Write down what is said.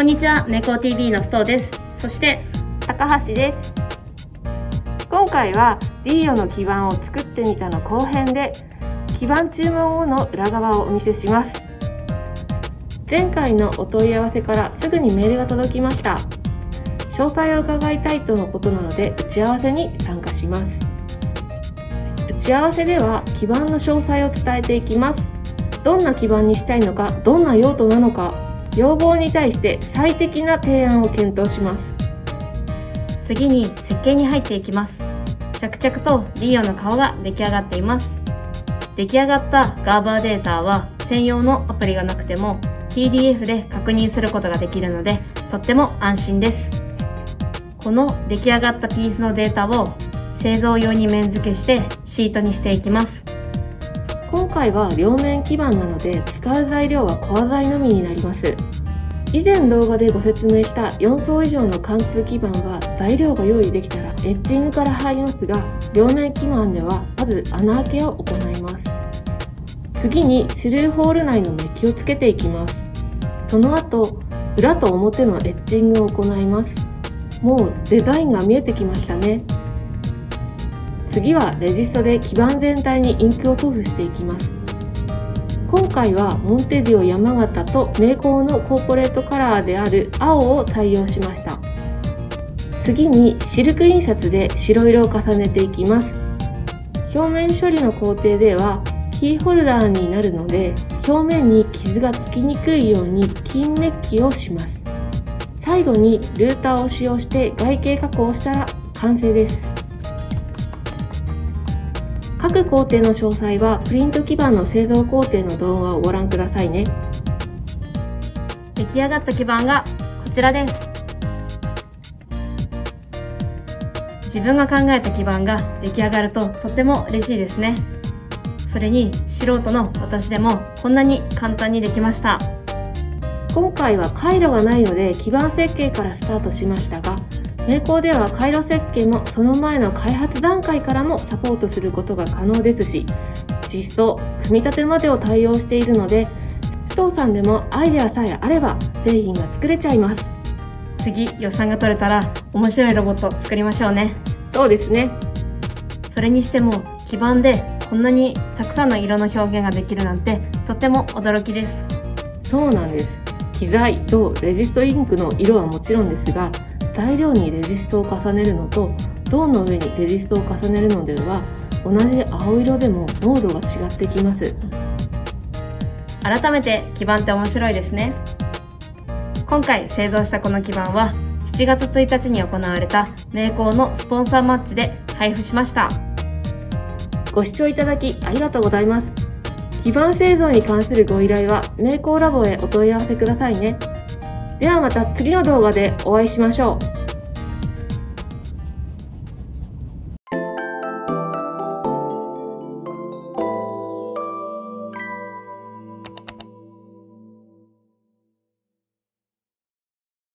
こんにちは、メコ TV のストーです。そして、高橋です。今回はディーヨの基板を作ってみたの後編で基板注文後の裏側をお見せします。前回のお問い合わせからすぐにメールが届きました。詳細を伺いたいとのことなので打ち合わせに参加します。打ち合わせでは基板の詳細を伝えていきます。どんな基板にしたいのかどんな用途なのか要望に対して最適な提案を検討します次に設計に入っていきます。着々とディオの顔が出来上がっています。出来上がったガーバーデータは専用のアプリがなくても PDF で確認することができるのでとっても安心です。この出来上がったピースのデータを製造用に面付けしてシートにしていきます。今回は両面基板なので使う材料はコア材のみになります。以前動画でご説明した4層以上の貫通基板は材料が用意できたらエッジングから入りますが両面基板ではまず穴開けを行います。次にスルーホール内のメッキをつけていきます。その後裏と表のエッジングを行います。もうデザインが見えてきましたね。次はレジストで基板全体にインクを塗布していきます。今回はモンテジオ山形と名工のコーポレートカラーである青を採用しました。次にシルク印刷で白色を重ねていきます。表面処理の工程ではキーホルダーになるので表面に傷がつきにくいように金メッキをします。最後にルーターを使用して外形加工をしたら完成です。各工程の詳細はプリント基板の製造工程の動画をご覧くださいね。出来上がった基板がこちらです。自分が考えた基板が出来上がるととっても嬉しいですね。それに素人の私でもこんなに簡単にできました。今回は回路がないので基板設計からスタートしましたが名工では回路設計もその前の開発段階からもサポートすることが可能ですし実装組み立てまでを対応しているので須藤さんでもアイデアさえあれば製品が作れちゃいます。次予算が取れたら面白いロボット作りましょうね。そうですね。それにしても基板でこんなにたくさんの色の表現ができるなんてとっても驚きです。そうなんです。機材とレジストインクの色はもちろんですが材料にレジストを重ねるのと銅の上にレジストを重ねるのでは同じ青色でも濃度が違ってきます。改めて基板って面白いですね。今回製造したこの基板は7月1日に行われた名工のスポンサーマッチで配布しました。ご視聴いただきありがとうございます。基板製造に関するご依頼は名工ラボへお問い合わせくださいねではまた次の動画でお会いしましょう。